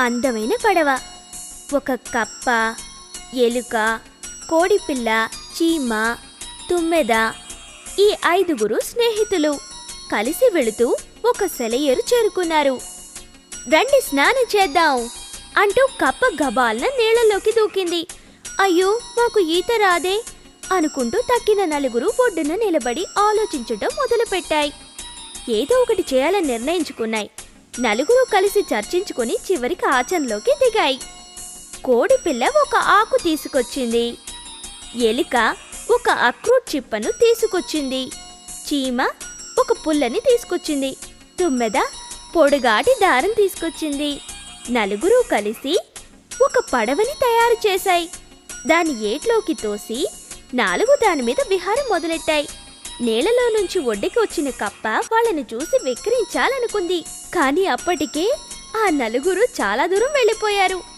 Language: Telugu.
అందమైన పడవ. ఒక కప్ప ఎలుక కోడిపిల్ల చీమ తుమ్మెద ఈ ఐదుగురు స్నేహితులు కలిసి వెళుతూ ఒక సెలయేరు చేరుకున్నారు. రండి స్నానం చేద్దాం అంటూ కప్ప గబాల్న నీళ్ళలోకి దూకింది. అయ్యో మాకు ఈత రాదే అనుకుంటూ తక్కిన నలుగురు ఒడ్డున నిలబడి ఆలోచించటం మొదలుపెట్టాయి. ఏదో ఒకటి చేయాలని నిర్ణయించుకున్నాయి. నలుగురు కలిసి చర్చించుకుని చివరికి ఆచరణలోకి దిగాయి. కోడిపిల్ల ఒక ఆకు తీసుకొచ్చింది. ఎలిక ఒక అక్రూట్ చిప్పను తీసుకొచ్చింది. చీమ ఒక పుల్లని తీసుకొచ్చింది. తుమ్మెద పొడుగాటి దారం తీసుకొచ్చింది. నలుగురు కలిసి ఒక పడవని తయారు చేశాయి. దాని ఏట్లోకి తోసి నాలుగు దాని మీద విహారం మొదలెట్టాయి. నేలలో నుంచి ఒడ్డుకి వచ్చిన కప్ప వాళ్ళని చూసి వెక్కిరించాలనుకుంది కానీ అప్పటికే ఆ నలుగురు చాలా దూరం వెళ్ళిపోయారు.